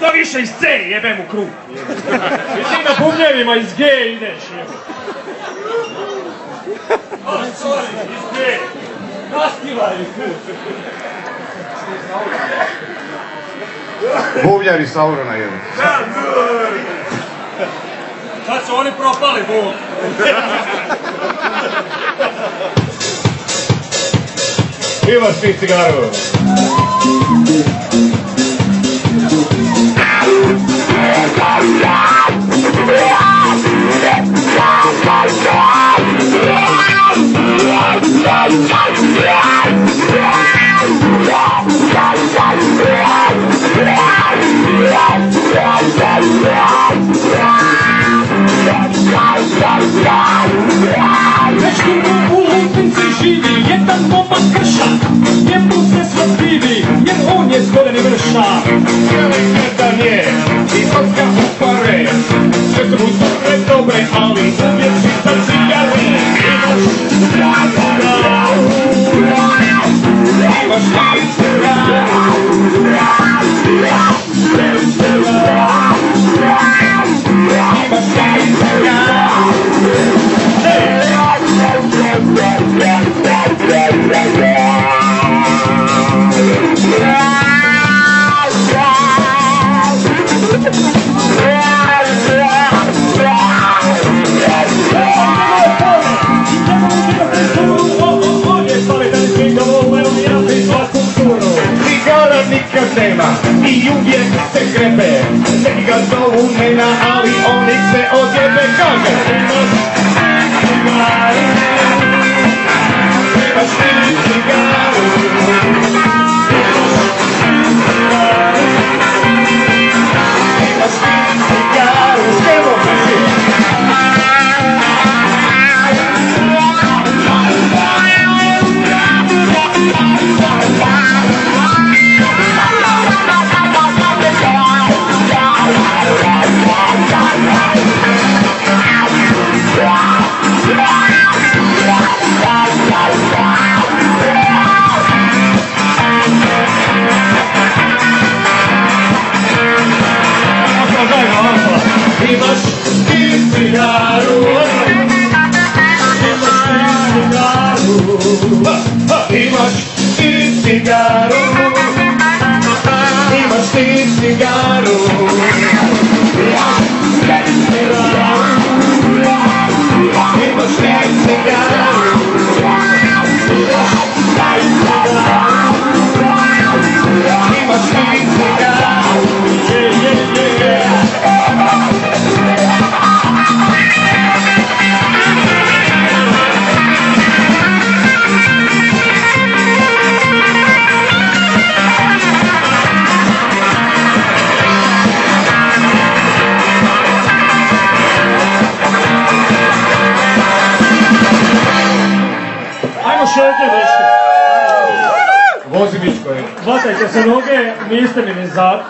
To više iz C jebem u krug. Ti na bubnjevima iz G ideš. O, sorry, iz G. Nastivaj. Bubnjari Saurona jedan. Sad su oni propali, bol. Imaš ti cigaru. Він живі, як там мопа крша, Jemu se svrsili, jer on je zgodani vrša. Sreli smetanje, visokska upare, y un bien se crepe, se gastó un nena Imaš ti cigaru Imaš ti cigaru šetnje. Vozi Miško, je. Hvatajte se noge, niste mi ni zad.